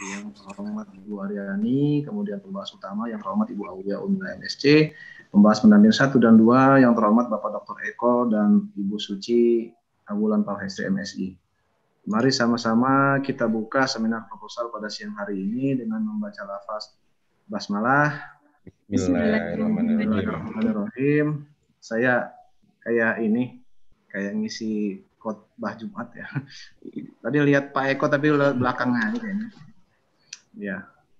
yang terhormat Ibu Aryani, kemudian pembahas utama yang terhormat Ibu Aulia Unila MSC, pembahas pendamping satu dan dua yang terhormat Bapak Dr. Eko dan Ibu Suci Abulan Palhestri MSI. Mari sama-sama kita buka seminar proposal pada siang hari ini dengan membaca lafaz basmalah. Bismillahirrahmanirrahim. Saya kayak ini, kayak ngisi khotbah Jumat ya. Tadi lihat Pak Eko tapi belakangnya ini kayaknya. Ya.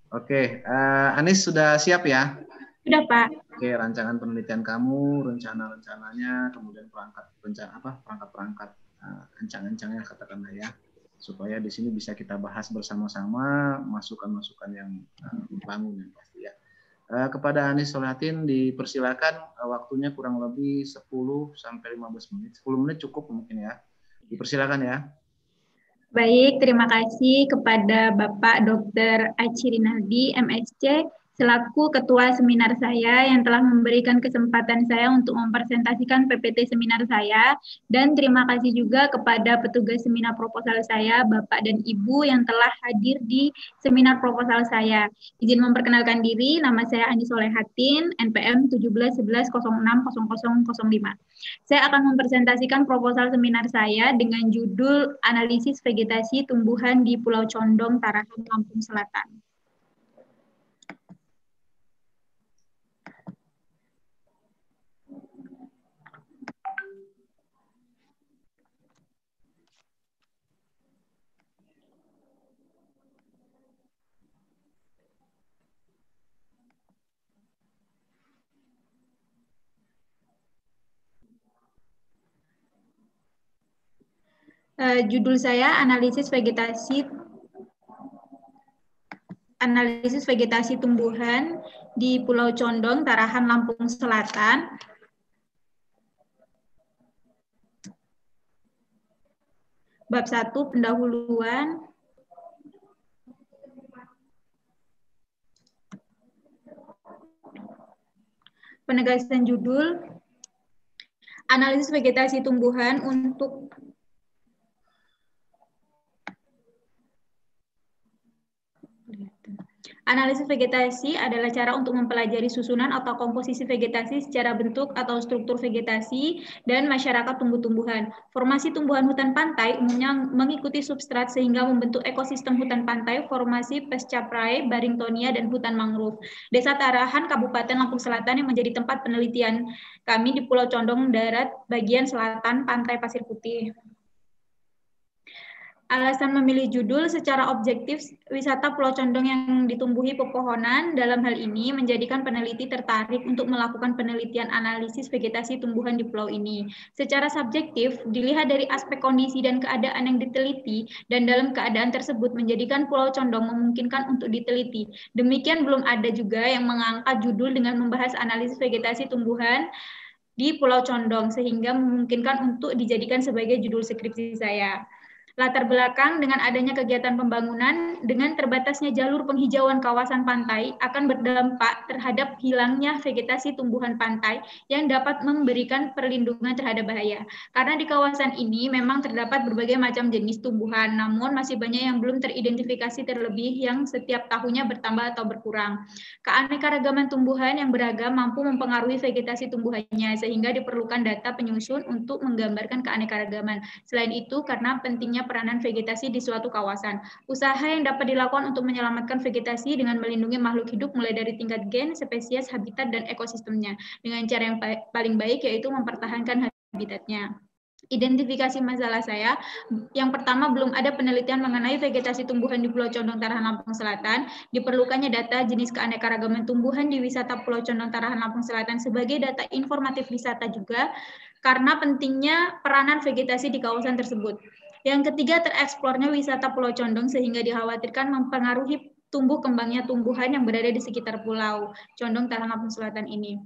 Oke, uh, Anis sudah siap ya? Sudah, Pak. Oke, rancangan penelitian kamu, rencana-rencananya, kemudian perangkat rencana apa? perangkat-perangkat uh, ancang-ancangnya katakanlah ya. Supaya di sini bisa kita bahas bersama-sama masukan-masukan yang uh, membangun yang pasti ya. Uh, kepada Anis Solatin dipersilakan uh, waktunya kurang lebih 10 sampai 15 menit. 10 menit cukup mungkin ya. Dipersilakan ya. Baik, terima kasih kepada Bapak Dr. Acirinaldi, MSC, selaku ketua seminar saya yang telah memberikan kesempatan saya untuk mempresentasikan PPT seminar saya dan terima kasih juga kepada petugas seminar proposal saya Bapak dan Ibu yang telah hadir di seminar proposal saya. Izin memperkenalkan diri, nama saya Andi Solehatin, NPM 1711060005. Saya akan mempresentasikan proposal seminar saya dengan judul Analisis Vegetasi Tumbuhan di Pulau Condong, Tarakan, Lampung Selatan. Uh, judul saya analisis vegetasi analisis vegetasi tumbuhan di Pulau Condong, Tarahan, Lampung Selatan. Bab 1 pendahuluan. Penegasan judul analisis vegetasi tumbuhan untuk Analisis vegetasi adalah cara untuk mempelajari susunan atau komposisi vegetasi secara bentuk atau struktur vegetasi dan masyarakat tumbuh-tumbuhan. Formasi tumbuhan hutan pantai umumnya mengikuti substrat sehingga membentuk ekosistem hutan pantai, formasi pescaprae, baringtonia, dan hutan mangrove. Desa Tarahan, Kabupaten Lampung Selatan yang menjadi tempat penelitian kami di Pulau Condong Darat, bagian selatan Pantai Pasir Putih. Alasan memilih judul secara objektif wisata Pulau Condong yang ditumbuhi pepohonan dalam hal ini menjadikan peneliti tertarik untuk melakukan penelitian analisis vegetasi tumbuhan di pulau ini. Secara subjektif, dilihat dari aspek kondisi dan keadaan yang diteliti dan dalam keadaan tersebut menjadikan Pulau Condong memungkinkan untuk diteliti. Demikian belum ada juga yang mengangkat judul dengan membahas analisis vegetasi tumbuhan di Pulau Condong sehingga memungkinkan untuk dijadikan sebagai judul skripsi saya. Latar belakang dengan adanya kegiatan pembangunan dengan terbatasnya jalur penghijauan kawasan pantai akan berdampak terhadap hilangnya vegetasi tumbuhan pantai yang dapat memberikan perlindungan terhadap bahaya. Karena di kawasan ini memang terdapat berbagai macam jenis tumbuhan, namun masih banyak yang belum teridentifikasi terlebih yang setiap tahunnya bertambah atau berkurang. Keanekaragaman tumbuhan yang beragam mampu mempengaruhi vegetasi tumbuhannya sehingga diperlukan data penyusun untuk menggambarkan keanekaragaman. Selain itu, karena pentingnya peranan vegetasi di suatu kawasan. Usaha yang dapat dilakukan untuk menyelamatkan vegetasi dengan melindungi makhluk hidup mulai dari tingkat gen, spesies, habitat, dan ekosistemnya. Dengan cara yang paling baik yaitu mempertahankan habitatnya. Identifikasi masalah saya, yang pertama belum ada penelitian mengenai vegetasi tumbuhan di Pulau Condong Tarahan Lampung Selatan. Diperlukannya data jenis keanekaragaman tumbuhan di wisata Pulau Condong Tarahan Lampung Selatan sebagai data informatif wisata juga, karena pentingnya peranan vegetasi di kawasan tersebut. Yang ketiga, tereksplornya wisata Pulau Condong sehingga dikhawatirkan mempengaruhi tumbuh kembangnya tumbuhan yang berada di sekitar Pulau Condong Tanah Lampung Selatan ini.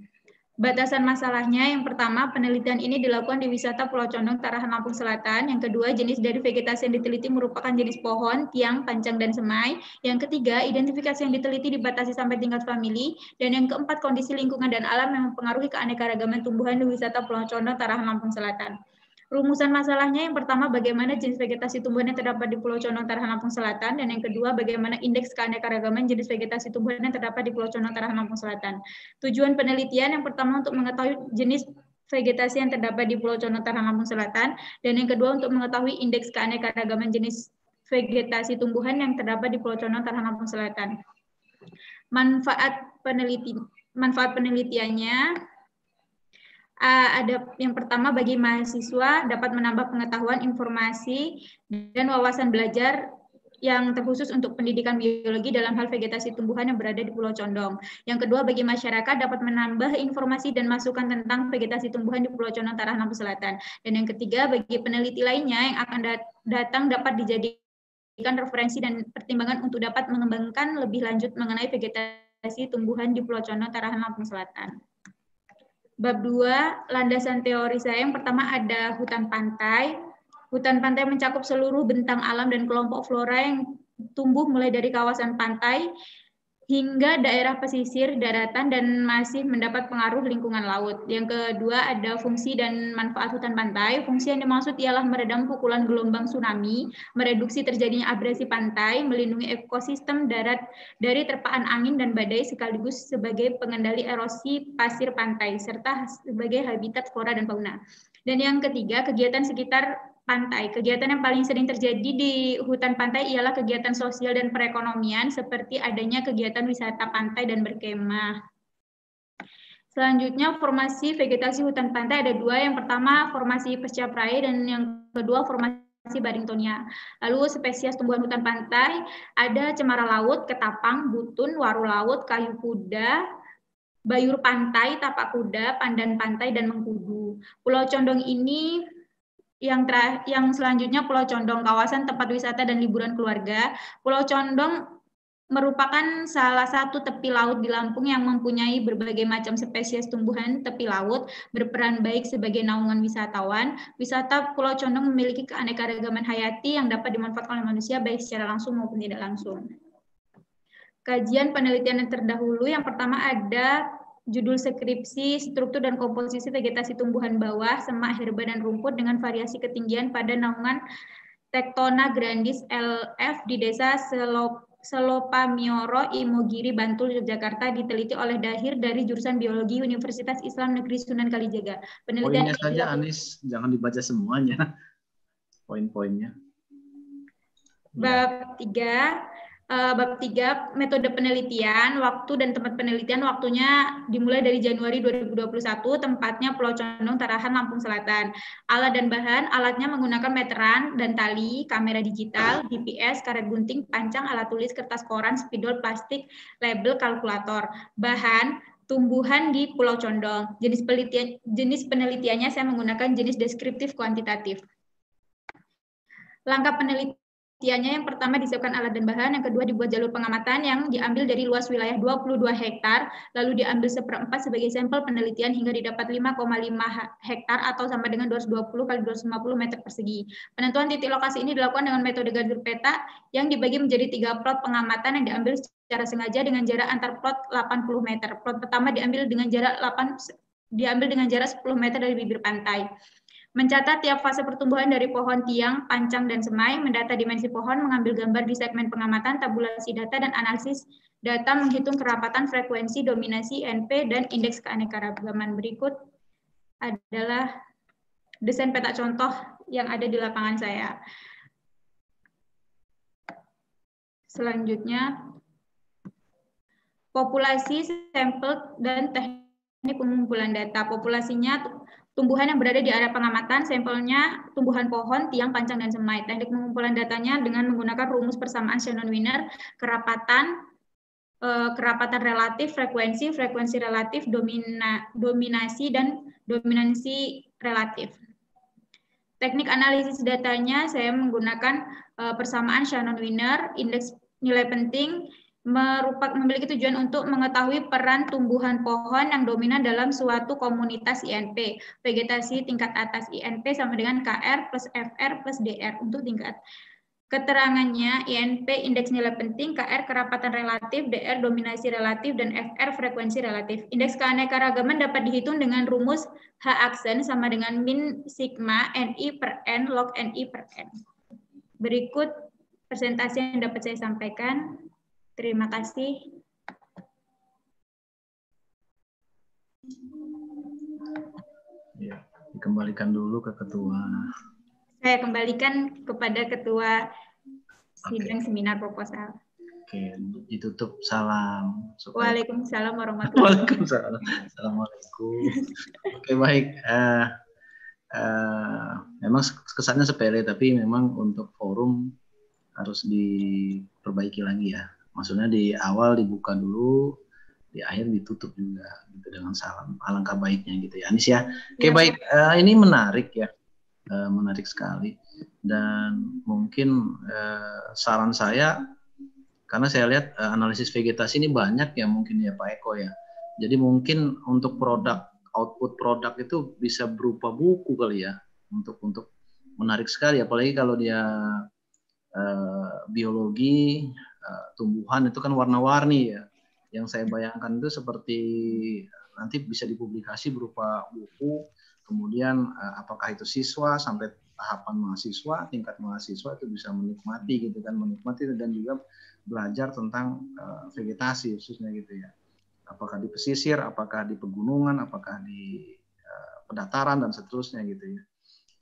Batasan masalahnya, yang pertama, penelitian ini dilakukan di wisata Pulau Condong, Tarahan Lampung Selatan. Yang kedua, jenis dari vegetasi yang diteliti merupakan jenis pohon, tiang, pancang, dan semai. Yang ketiga, identifikasi yang diteliti dibatasi sampai tingkat famili. Dan yang keempat, kondisi lingkungan dan alam yang mempengaruhi keanekaragaman tumbuhan di wisata Pulau Condong, Tarahan Lampung Selatan. Rumusan masalahnya yang pertama bagaimana jenis vegetasi tumbuhan yang terdapat di Pulau Condong Tarahan Lampung Selatan dan yang kedua bagaimana indeks keanekaragaman jenis vegetasi tumbuhan yang terdapat di Pulau Condong Tarahan Lampung Selatan. Tujuan penelitian yang pertama untuk mengetahui jenis vegetasi yang terdapat di Pulau Condong Tarahan Lampung Selatan dan yang kedua untuk mengetahui indeks keanekaragaman jenis vegetasi tumbuhan yang terdapat di Pulau Condong Tarahan Lampung Selatan. Manfaat peneliti manfaat penelitiannya uh, ada yang pertama bagi mahasiswa dapat menambah pengetahuan, informasi, dan wawasan belajar yang terkhusus untuk pendidikan biologi dalam hal vegetasi tumbuhan yang berada di Pulau Condong. Yang kedua, bagi masyarakat dapat menambah informasi dan masukan tentang vegetasi tumbuhan di Pulau Condong, Tarah Lampung Selatan. Dan yang ketiga, bagi peneliti lainnya yang akan datang dapat dijadikan referensi dan pertimbangan untuk dapat mengembangkan lebih lanjut mengenai vegetasi tumbuhan di Pulau Condong, Tarahan Lampung Selatan. Bab 2, landasan teori saya. Yang pertama ada hutan pantai. Hutan pantai mencakup seluruh bentang alam dan kelompok flora yang tumbuh mulai dari kawasan pantai hingga daerah pesisir, daratan, dan masih mendapat pengaruh lingkungan laut. Yang kedua ada fungsi dan manfaat hutan pantai. Fungsi yang dimaksud ialah meredam pukulan gelombang tsunami, mereduksi terjadinya abrasi pantai, melindungi ekosistem darat dari terpaan angin dan badai sekaligus sebagai pengendali erosi pasir pantai, serta sebagai habitat flora dan fauna. Dan yang ketiga, kegiatan sekitar pantai. Kegiatan yang paling sering terjadi di hutan pantai ialah kegiatan sosial dan perekonomian seperti adanya kegiatan wisata pantai dan berkemah. Selanjutnya formasi vegetasi hutan pantai ada dua. Yang pertama formasi pasca prai dan yang kedua formasi Barringtonia. Lalu spesies tumbuhan hutan pantai ada cemara laut, ketapang, butun, waru laut, kayu kuda, bayur pantai, tapak kuda, pandan pantai, dan mengkudu. Pulau Condong ini yang terakhir, yang selanjutnya Pulau Condong, kawasan tempat wisata dan liburan keluarga. Pulau Condong merupakan salah satu tepi laut di Lampung yang mempunyai berbagai macam spesies tumbuhan tepi laut, berperan baik sebagai naungan wisatawan. Wisata Pulau Condong memiliki keanekaragaman hayati yang dapat dimanfaatkan oleh manusia baik secara langsung maupun tidak langsung. Kajian penelitian yang terdahulu yang pertama ada judul skripsi struktur dan komposisi vegetasi tumbuhan bawah, semak, herba, dan rumput dengan variasi ketinggian pada naungan Tektona grandis LF di desa Selop Selopamioro, Imogiri, Bantul, Yogyakarta diteliti oleh Dahir dari jurusan Biologi Universitas Islam Negeri Sunan Kalijaga. Penelitian Poinnya saja, Anis, jangan dibaca semuanya. Poin-poinnya. Bab 3, uh, bab 3 metode penelitian, waktu dan tempat penelitian waktunya dimulai dari Januari 2021, tempatnya Pulau Condong, Tarahan, Lampung Selatan. Alat dan bahan, alatnya menggunakan meteran dan tali, kamera digital, GPS, karet gunting, pancang, alat tulis, kertas koran, spidol, plastik, label, kalkulator. Bahan, tumbuhan di Pulau Condong. Jenis penelitian jenis penelitiannya saya menggunakan jenis deskriptif kuantitatif. Langkah penelitian Tianya yang pertama disiapkan alat dan bahan, yang kedua dibuat jalur pengamatan yang diambil dari luas wilayah 22 hektar, lalu diambil seperempat sebagai sampel penelitian hingga didapat 5,5 hektar atau sama dengan 220 kali 250 meter persegi. Penentuan titik lokasi ini dilakukan dengan metode gadur peta yang dibagi menjadi tiga plot pengamatan yang diambil secara sengaja dengan jarak antar plot 80 meter. Plot pertama diambil dengan jarak 8 diambil dengan jarak 10 meter dari bibir pantai. Mencatat tiap fase pertumbuhan dari pohon tiang, pancang, dan semai, mendata dimensi pohon, mengambil gambar di segmen pengamatan, tabulasi data, dan analisis data menghitung kerapatan frekuensi, dominasi, NP, dan indeks keanekaragaman. Berikut adalah desain peta contoh yang ada di lapangan saya. Selanjutnya, populasi, sampel, dan teknik pengumpulan data. Populasinya tumbuhan yang berada di area pengamatan, sampelnya tumbuhan pohon, tiang, pancang, dan semai. Teknik pengumpulan datanya dengan menggunakan rumus persamaan Shannon-Wiener, kerapatan, eh, kerapatan relatif, frekuensi, frekuensi relatif, domina, dominasi, dan dominansi relatif. Teknik analisis datanya saya menggunakan eh, persamaan Shannon-Wiener, indeks nilai penting, merupakan memiliki tujuan untuk mengetahui peran tumbuhan pohon yang dominan dalam suatu komunitas INP. Vegetasi tingkat atas INP sama dengan KR plus FR plus DR untuk tingkat Keterangannya INP indeks nilai penting, KR kerapatan relatif, DR dominasi relatif, dan FR frekuensi relatif. Indeks keanekaragaman dapat dihitung dengan rumus H aksen sama dengan min sigma NI per N log NI per N. Berikut presentasi yang dapat saya sampaikan. Terima kasih. Ya, dikembalikan dulu ke ketua. Saya kembalikan kepada ketua sidang okay. seminar proposal. Oke, ditutup salam. Supaya... Waalaikumsalam warahmatullahi wabarakatuh. Waalaikumsalam. Assalamualaikum. Oke, baik. Uh, uh, memang kesannya sepele, tapi memang untuk forum harus diperbaiki lagi ya. Maksudnya di awal dibuka dulu, di akhir ditutup juga gitu dengan salam. Alangkah baiknya gitu ya, Anis ya. Oke, ya. baik. Uh, ini menarik ya uh, menarik sekali dan mungkin uh, saran saya karena saya lihat uh, analisis vegetasi ini banyak ya mungkin ya Pak Eko ya jadi mungkin untuk produk output produk itu bisa berupa buku kali ya untuk untuk menarik sekali apalagi kalau dia uh, biologi uh, tumbuhan itu kan warna-warni ya. Yang saya bayangkan itu seperti nanti bisa dipublikasi berupa buku kemudian uh, apakah itu siswa sampai tahapan mahasiswa tingkat mahasiswa itu bisa menikmati gitu kan menikmati dan juga belajar tentang vegetasi khususnya gitu ya. Apakah di pesisir apakah di pegunungan apakah di uh, dan seterusnya gitu ya.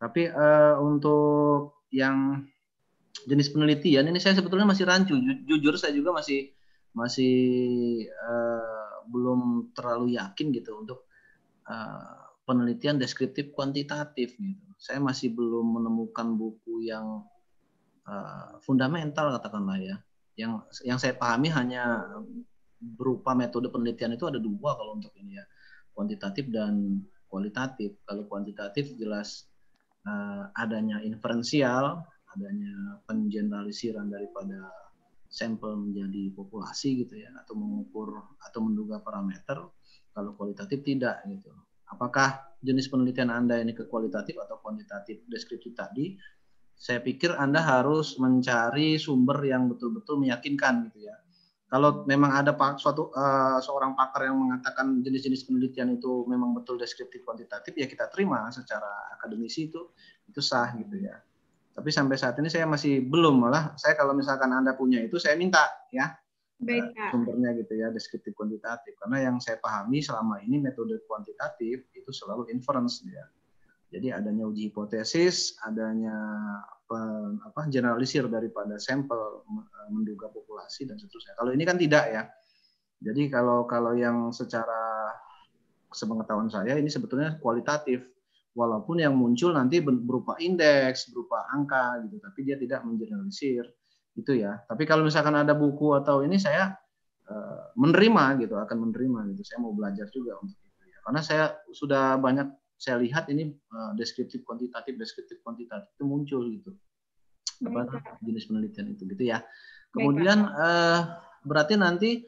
Tapi uh, untuk yang jenis penelitian ini saya sebetulnya masih rancu jujur saya juga masih masih uh, belum terlalu yakin gitu untuk uh, penelitian deskriptif kuantitatif gitu. Saya masih belum menemukan buku yang uh, fundamental katakanlah ya. Yang yang saya pahami hanya berupa metode penelitian itu ada dua kalau untuk ini ya, kuantitatif dan kualitatif. Kalau kuantitatif jelas uh, adanya inferensial, adanya pengeneralisiran daripada sampel menjadi populasi gitu ya atau mengukur atau menduga parameter kalau kualitatif tidak gitu apakah jenis penelitian Anda ini ke kualitatif atau kuantitatif deskriptif tadi, saya pikir Anda harus mencari sumber yang betul-betul meyakinkan gitu ya. Kalau memang ada suatu uh, seorang pakar yang mengatakan jenis-jenis penelitian itu memang betul deskriptif kuantitatif, ya kita terima secara akademisi itu itu sah gitu ya. Tapi sampai saat ini saya masih belum malah saya kalau misalkan Anda punya itu saya minta ya Baik, eh, sumbernya gitu ya deskriptif kuantitatif. Karena yang saya pahami selama ini metode kuantitatif itu selalu inference dia jadi adanya uji hipotesis adanya apa, apa generalisir daripada sampel eh, menduga populasi dan seterusnya. Kalau ini kan tidak ya. Jadi kalau kalau yang secara sepengetahuan saya ini sebetulnya kualitatif walaupun yang muncul nanti berupa indeks berupa angka gitu tapi dia tidak mengeneralisir itu ya. Tapi kalau misalkan ada buku atau ini saya uh, menerima gitu, akan menerima gitu. Saya mau belajar juga untuk itu ya. Karena saya sudah banyak saya lihat ini uh, deskriptif kuantitatif, deskriptif kuantitatif itu muncul gitu. Apa jenis penelitian itu gitu ya. Kemudian uh, berarti nanti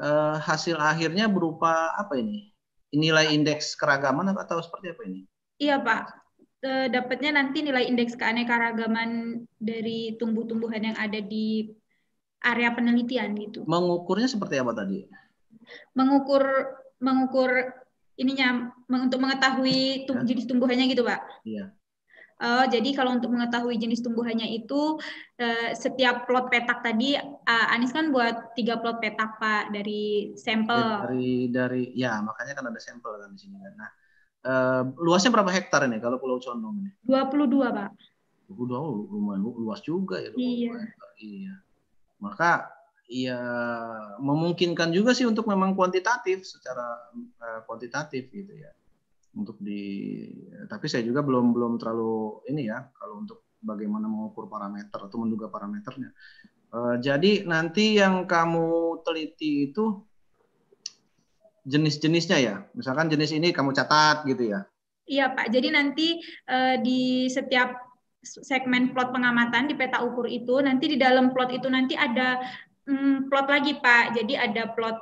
uh, hasil akhirnya berupa apa ini? Nilai indeks keragaman atau seperti apa ini? Iya Pak, uh, dapatnya nanti nilai indeks keanekaragaman dari tumbuh-tumbuhan yang ada di area penelitian gitu. Mengukurnya seperti apa tadi? Mengukur mengukur ininya untuk mengetahui tum, ya. jenis tumbuhannya gitu, Pak. Iya. Uh, jadi kalau untuk mengetahui jenis tumbuhannya itu uh, setiap plot petak tadi uh, Anis kan buat tiga plot petak Pak dari sampel. Dari dari ya makanya kan ada sampel kan di sini kan. Nah, Uh, luasnya berapa hektar ini kalau Pulau Condong ini? 22, Pak. 22 lumayan luas juga ya. Iya. Hektar. Iya. Maka ya memungkinkan juga sih untuk memang kuantitatif secara uh, kuantitatif gitu ya. Untuk di tapi saya juga belum belum terlalu ini ya kalau untuk bagaimana mengukur parameter atau menduga parameternya. Uh, jadi nanti yang kamu teliti itu jenis-jenisnya ya. Misalkan jenis ini kamu catat gitu ya. Iya Pak. Jadi nanti uh, di setiap segmen plot pengamatan di peta ukur itu nanti di dalam plot itu nanti ada hmm, plot lagi Pak. Jadi ada plot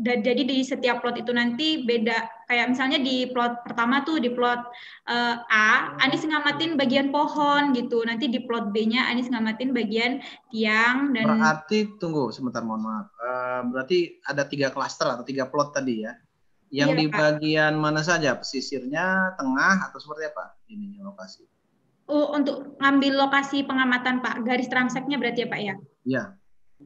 jadi di setiap plot itu nanti beda kayak misalnya di plot pertama tuh di plot uh, A, Anis ngamatin bagian pohon gitu. Nanti di plot B-nya Anis ngamatin bagian tiang dan Berarti tunggu sebentar mohon maaf. Uh, berarti ada tiga klaster atau tiga plot tadi ya. Yang iya, di bagian Pak. mana saja? Pesisirnya, tengah atau seperti apa? Ini lokasi. Oh, untuk ngambil lokasi pengamatan Pak, garis tramseknya berarti ya Pak ya? Iya.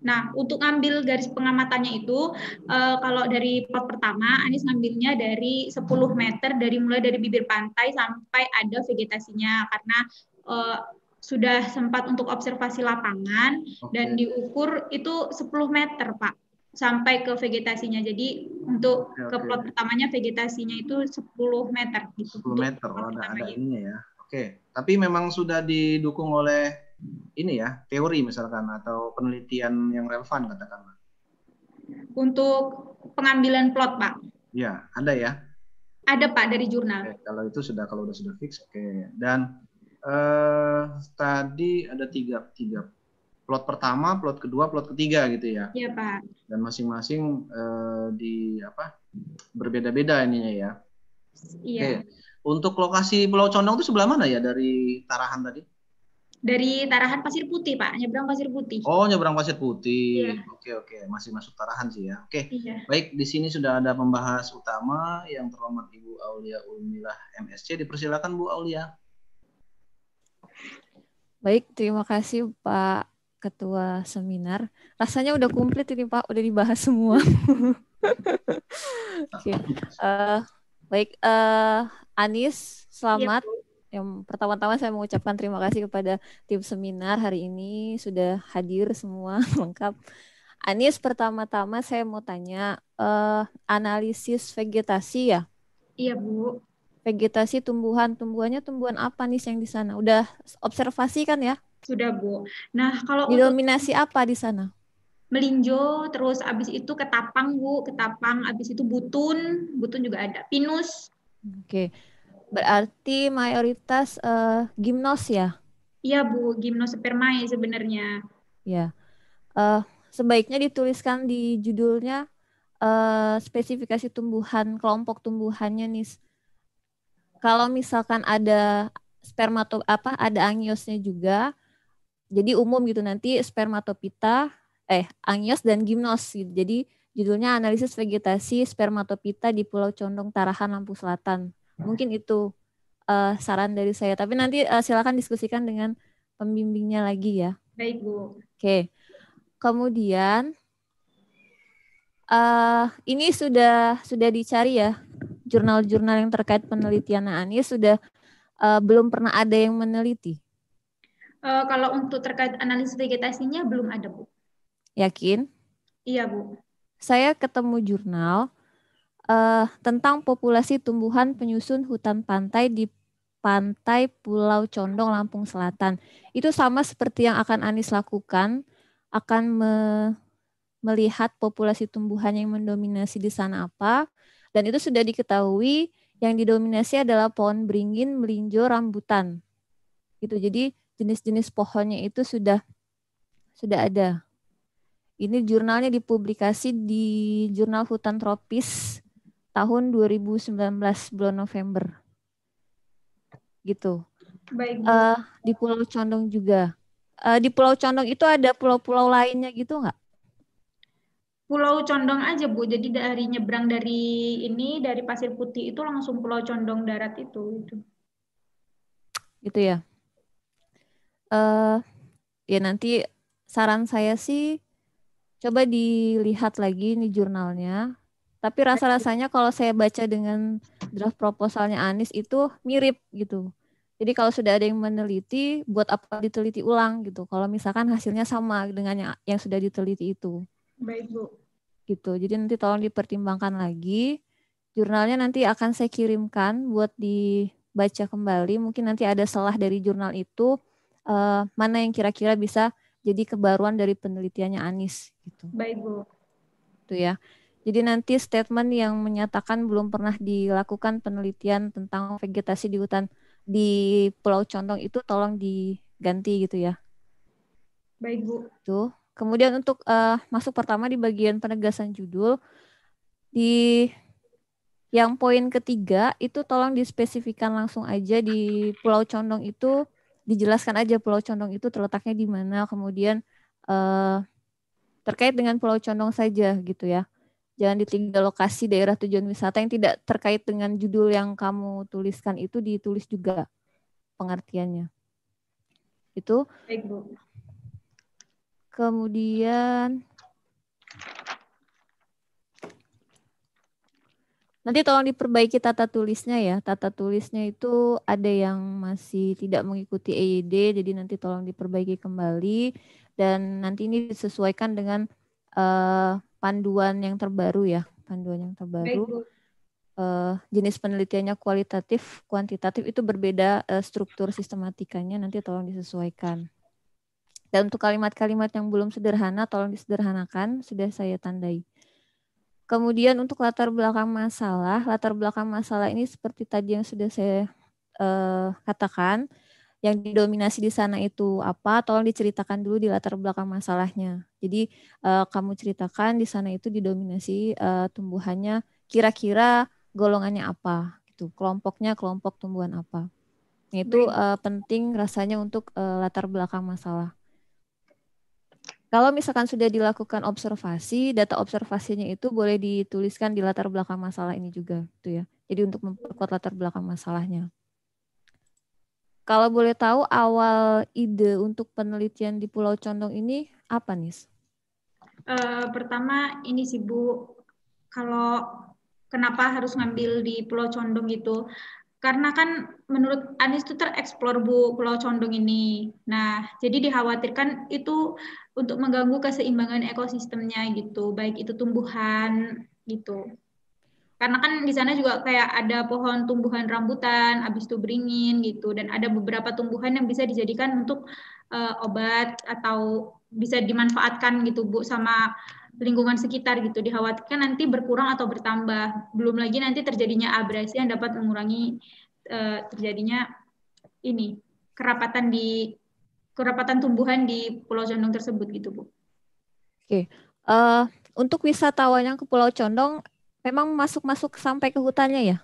Nah, untuk ngambil garis pengamatannya itu, uh, kalau dari plot pertama, Anis ngambilnya dari 10 meter, dari mulai dari bibir pantai sampai ada vegetasinya, karena uh, sudah sempat untuk observasi lapangan, okay. dan diukur itu 10 meter, Pak, sampai ke vegetasinya. Jadi, untuk okay, ke plot pertamanya, vegetasinya itu 10 meter. Gitu, 10 meter, oh, ada, ada ininya ya. Oke, okay. tapi memang sudah didukung oleh ini ya teori misalkan atau penelitian yang relevan katakanlah. Untuk pengambilan plot pak? Ya ada ya. Ada pak dari jurnal. Oke, kalau itu sudah kalau sudah sudah fix oke. Dan eh, tadi ada tiga tiga. Plot pertama plot kedua plot ketiga gitu ya. Iya pak. Dan masing-masing eh, di apa berbeda-beda ininya ya. Iya. Oke. untuk lokasi Pulau Condong itu sebelah mana ya dari Tarahan tadi dari Tarahan Pasir Putih, Pak. Nyebrang Pasir Putih. Oh, nyebrang Pasir Putih. Iya. Oke, oke. Masih masuk Tarahan sih ya. Oke. Iya. Baik, di sini sudah ada pembahas utama yang terhormat Ibu Aulia Ulmilah MSC. Dipersilakan Bu Aulia. Baik, terima kasih Pak Ketua Seminar. Rasanya udah komplit ini Pak, udah dibahas semua. Oke. Okay. Uh, eh, baik, uh, Anis, selamat. Iya, yang pertama-tama saya mengucapkan terima kasih kepada tim seminar hari ini sudah hadir semua lengkap. Anis pertama-tama saya mau tanya uh, analisis vegetasi ya? Iya Bu. Vegetasi tumbuhan, tumbuhannya tumbuhan apa nih yang di sana? Udah observasi kan ya? Sudah Bu. Nah kalau didominasi untuk... apa di sana? melinjo, terus abis itu ketapang bu, ketapang, abis itu butun, butun juga ada, pinus. Oke, Berarti mayoritas uh, gimnos ya? Iya Bu, gimnospermae sebenarnya. Ya. Uh, sebaiknya dituliskan di judulnya uh, spesifikasi tumbuhan, kelompok tumbuhannya nih. Kalau misalkan ada spermato apa ada angiosnya juga. Jadi umum gitu nanti spermatopita eh angios dan gimnos gitu. Jadi judulnya analisis vegetasi spermatopita di Pulau Condong Tarahan Lampung Selatan. Mungkin itu uh, saran dari saya. Tapi nanti uh, silakan diskusikan dengan pembimbingnya lagi ya. Baik Bu. Oke. Okay. Kemudian uh, ini sudah sudah dicari ya jurnal-jurnal yang terkait penelitian Anies sudah uh, belum pernah ada yang meneliti. Uh, kalau untuk terkait analisis vegetasinya belum ada Bu. Yakin? Iya Bu. Saya ketemu jurnal uh, tentang populasi tumbuhan penyusun hutan pantai di pantai Pulau Condong, Lampung Selatan. Itu sama seperti yang akan Anis lakukan, akan me melihat populasi tumbuhan yang mendominasi di sana apa, dan itu sudah diketahui yang didominasi adalah pohon beringin, melinjo, rambutan. Gitu. Jadi jenis-jenis pohonnya itu sudah sudah ada. Ini jurnalnya dipublikasi di Jurnal Hutan Tropis tahun 2019 bulan November. Gitu. Baik. Uh, di Pulau Condong juga. Uh, di Pulau Condong itu ada pulau-pulau lainnya gitu nggak? Pulau Condong aja Bu. Jadi dari nyebrang dari ini dari Pasir Putih itu langsung Pulau Condong darat itu. Gitu, gitu ya. Uh, ya nanti saran saya sih coba dilihat lagi nih jurnalnya tapi rasa-rasanya kalau saya baca dengan draft proposalnya Anis itu mirip gitu. Jadi kalau sudah ada yang meneliti, buat apa diteliti ulang gitu. Kalau misalkan hasilnya sama dengan yang, yang sudah diteliti itu. Baik, Bu. Gitu. Jadi nanti tolong dipertimbangkan lagi. Jurnalnya nanti akan saya kirimkan buat dibaca kembali. Mungkin nanti ada salah dari jurnal itu uh, mana yang kira-kira bisa jadi kebaruan dari penelitiannya Anis gitu. Baik, Bu. Itu ya. Jadi nanti statement yang menyatakan belum pernah dilakukan penelitian tentang vegetasi di hutan di Pulau Condong itu tolong diganti gitu ya. Baik Bu. Tuh. Kemudian untuk uh, masuk pertama di bagian penegasan judul di Yang poin ketiga itu tolong dispesifikan langsung aja di Pulau Condong itu dijelaskan aja Pulau Condong itu terletaknya di mana, kemudian uh, terkait dengan Pulau Condong saja gitu ya. Jangan di tiga lokasi daerah tujuan wisata yang tidak terkait dengan judul yang kamu tuliskan itu ditulis juga pengertiannya. Itu. Baik, Bu. Kemudian Nanti tolong diperbaiki tata tulisnya ya. Tata tulisnya itu ada yang masih tidak mengikuti EYD, jadi nanti tolong diperbaiki kembali dan nanti ini disesuaikan dengan uh, panduan yang terbaru ya, panduan yang terbaru. Uh, jenis penelitiannya kualitatif, kuantitatif itu berbeda uh, struktur sistematikanya nanti tolong disesuaikan. Dan untuk kalimat-kalimat yang belum sederhana tolong disederhanakan, sudah saya tandai. Kemudian untuk latar belakang masalah, latar belakang masalah ini seperti tadi yang sudah saya uh, katakan, yang didominasi di sana itu apa, tolong diceritakan dulu di latar belakang masalahnya. Jadi uh, kamu ceritakan di sana itu didominasi uh, tumbuhannya kira-kira golongannya apa, gitu. Kelompoknya kelompok tumbuhan apa. Itu uh, penting rasanya untuk uh, latar belakang masalah. Kalau misalkan sudah dilakukan observasi, data observasinya itu boleh dituliskan di latar belakang masalah ini juga, gitu ya. Jadi untuk memperkuat latar belakang masalahnya. Kalau boleh tahu awal ide untuk penelitian di Pulau Condong ini apa nih? Uh, pertama ini sih Bu, kalau kenapa harus ngambil di Pulau Condong itu? karena kan menurut Anies itu tereksplor Bu Pulau Condong ini. Nah, jadi dikhawatirkan itu untuk mengganggu keseimbangan ekosistemnya gitu, baik itu tumbuhan gitu. Karena kan di sana juga kayak ada pohon tumbuhan rambutan, habis itu beringin gitu, dan ada beberapa tumbuhan yang bisa dijadikan untuk uh, obat atau bisa dimanfaatkan gitu Bu sama lingkungan sekitar gitu. Dikhawatirkan nanti berkurang atau bertambah. Belum lagi nanti terjadinya abrasi yang dapat mengurangi uh, terjadinya ini kerapatan di kerapatan tumbuhan di Pulau Condong tersebut gitu Bu. Oke, uh, untuk wisatawan yang ke Pulau Condong memang masuk-masuk sampai ke hutannya ya?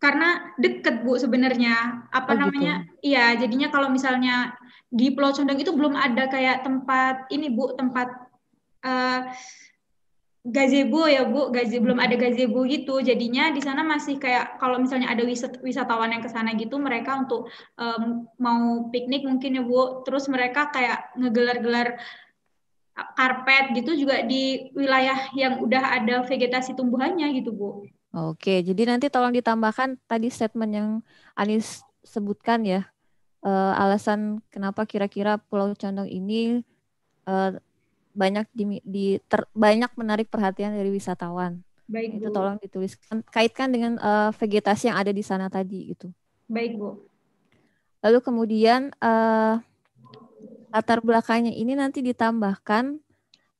Karena deket Bu sebenarnya apa oh, gitu. namanya? Gitu. Iya, jadinya kalau misalnya di Pulau Condong itu belum ada kayak tempat ini Bu tempat uh, gazebo ya Bu, gazebo belum ada gazebo gitu. Jadinya di sana masih kayak kalau misalnya ada wisat, wisatawan yang ke sana gitu, mereka untuk um, mau piknik mungkin ya Bu. Terus mereka kayak ngegelar-gelar karpet gitu juga di wilayah yang udah ada vegetasi tumbuhannya gitu Bu. Oke, jadi nanti tolong ditambahkan tadi statement yang Anis sebutkan ya. Uh, alasan kenapa kira-kira Pulau Condong ini uh, banyak di, di ter, banyak menarik perhatian dari wisatawan. Baik, itu Bu. tolong dituliskan kaitkan dengan uh, vegetasi yang ada di sana tadi itu. Baik, Bu. Lalu kemudian uh, latar belakangnya ini nanti ditambahkan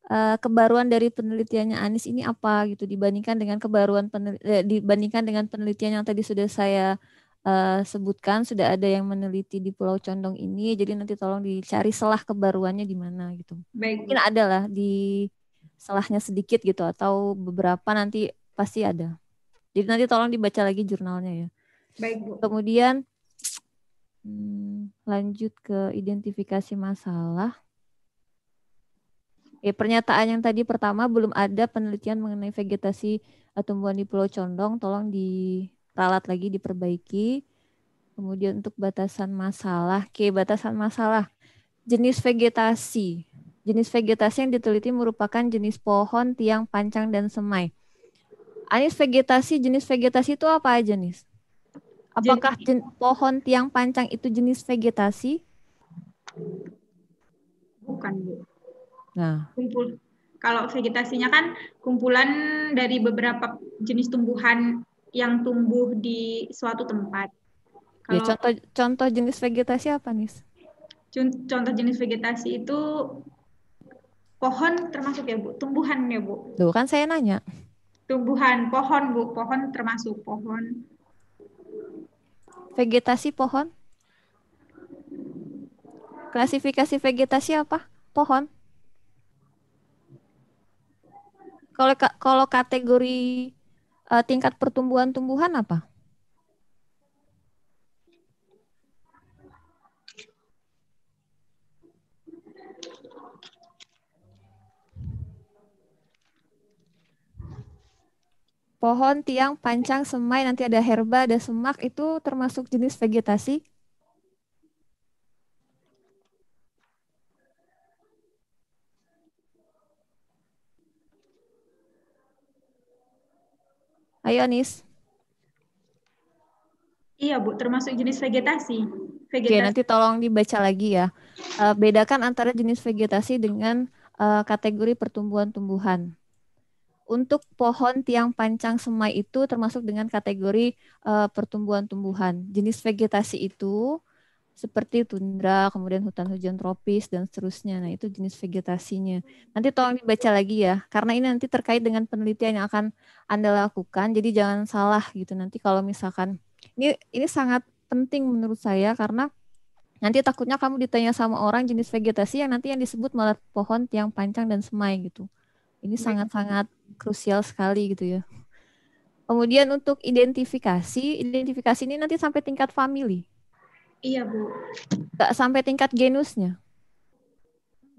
uh, kebaruan dari penelitiannya Anis ini apa gitu dibandingkan dengan kebaruan penel, eh, dibandingkan dengan penelitian yang tadi sudah saya uh, sebutkan sudah ada yang meneliti di Pulau Condong ini, jadi nanti tolong dicari selah kebaruannya di mana gitu. Baik. Mungkin ada lah di selahnya sedikit gitu atau beberapa nanti pasti ada. Jadi nanti tolong dibaca lagi jurnalnya ya. Baik Bu. Kemudian hmm, lanjut ke identifikasi masalah. Ya, pernyataan yang tadi pertama belum ada penelitian mengenai vegetasi tumbuhan di Pulau Condong, tolong di ralat lagi diperbaiki. Kemudian untuk batasan masalah, oke batasan masalah. Jenis vegetasi. Jenis vegetasi yang diteliti merupakan jenis pohon, tiang, pancang, dan semai. Anis vegetasi, jenis vegetasi itu apa aja nih? Apakah jen, pohon, tiang, pancang itu jenis vegetasi? Bukan, Bu. Nah. Kumpul. Kalau vegetasinya kan kumpulan dari beberapa jenis tumbuhan yang tumbuh di suatu tempat. Ya, Kalau, ya, contoh contoh jenis vegetasi apa nih? Contoh jenis vegetasi itu pohon termasuk ya Bu, tumbuhan ya Bu. Tuh kan saya nanya. Tumbuhan, pohon Bu, pohon termasuk pohon. Vegetasi pohon? Klasifikasi vegetasi apa? Pohon. Kalau kalau kategori uh, tingkat pertumbuhan tumbuhan apa? Pohon, tiang, pancang, semai, nanti ada herba, ada semak, itu termasuk jenis vegetasi? Ayo Anis. Iya Bu, termasuk jenis vegetasi. vegetasi. Oke, nanti tolong dibaca lagi ya. Uh, bedakan antara jenis vegetasi dengan uh, kategori pertumbuhan-tumbuhan untuk pohon tiang pancang semai itu termasuk dengan kategori uh, pertumbuhan-tumbuhan. Jenis vegetasi itu seperti tundra, kemudian hutan hujan tropis dan seterusnya. Nah, itu jenis vegetasinya. Nanti tolong dibaca lagi ya, karena ini nanti terkait dengan penelitian yang akan Anda lakukan. Jadi jangan salah gitu. Nanti kalau misalkan ini ini sangat penting menurut saya karena nanti takutnya kamu ditanya sama orang jenis vegetasi yang nanti yang disebut malah pohon tiang pancang dan semai gitu. Ini sangat-sangat krusial sekali gitu ya. Kemudian untuk identifikasi, identifikasi ini nanti sampai tingkat family. Iya, Bu. Enggak sampai tingkat genusnya.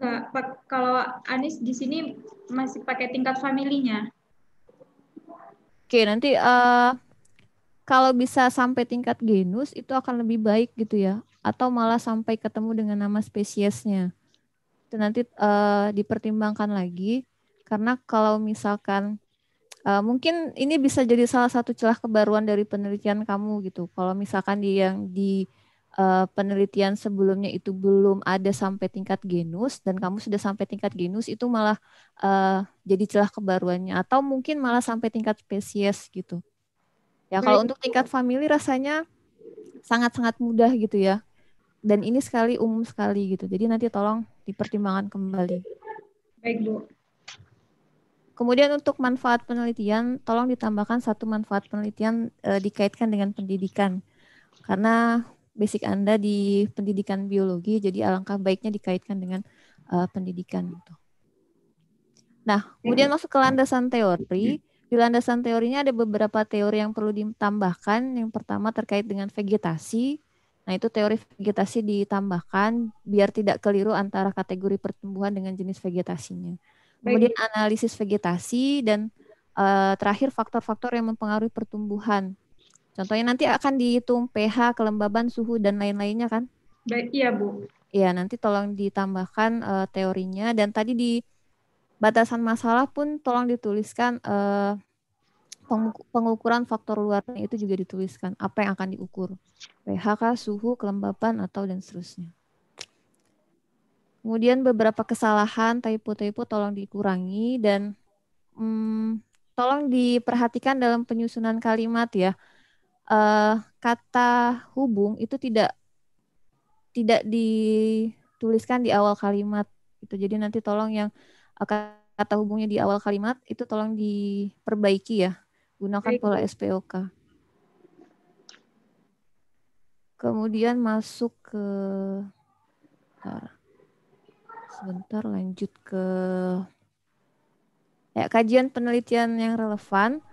Enggak, kalau Anis di sini masih pakai tingkat familinya. Oke, nanti uh, kalau bisa sampai tingkat genus itu akan lebih baik gitu ya. Atau malah sampai ketemu dengan nama spesiesnya. Itu nanti uh, dipertimbangkan lagi karena kalau misalkan uh, mungkin ini bisa jadi salah satu celah kebaruan dari penelitian kamu gitu. Kalau misalkan di yang di uh, penelitian sebelumnya itu belum ada sampai tingkat genus dan kamu sudah sampai tingkat genus itu malah uh, jadi celah kebaruannya atau mungkin malah sampai tingkat spesies gitu. Ya kalau untuk tingkat famili rasanya sangat-sangat mudah gitu ya. Dan ini sekali umum sekali gitu. Jadi nanti tolong dipertimbangkan kembali. Baik, Bu. Kemudian untuk manfaat penelitian, tolong ditambahkan satu manfaat penelitian e, dikaitkan dengan pendidikan. Karena basic Anda di pendidikan biologi, jadi alangkah baiknya dikaitkan dengan e, pendidikan. Gitu. Nah, kemudian masuk ke landasan teori. Di landasan teorinya ada beberapa teori yang perlu ditambahkan. Yang pertama terkait dengan vegetasi. Nah, itu teori vegetasi ditambahkan biar tidak keliru antara kategori pertumbuhan dengan jenis vegetasinya kemudian analisis vegetasi dan uh, terakhir faktor-faktor yang mempengaruhi pertumbuhan. Contohnya nanti akan dihitung pH, kelembaban, suhu dan lain-lainnya kan? Baik, iya Bu. Iya, nanti tolong ditambahkan uh, teorinya dan tadi di batasan masalah pun tolong dituliskan uh, pengukuran faktor luarnya itu juga dituliskan apa yang akan diukur pH, suhu, kelembaban atau dan seterusnya. Kemudian beberapa kesalahan, typo-typo tolong dikurangi dan hmm, tolong diperhatikan dalam penyusunan kalimat ya. Uh, kata hubung itu tidak tidak dituliskan di awal kalimat. Itu jadi nanti tolong yang kata hubungnya di awal kalimat itu tolong diperbaiki ya. Gunakan pola SPOK. Kemudian masuk ke sebentar lanjut ke ya, kajian penelitian yang relevan.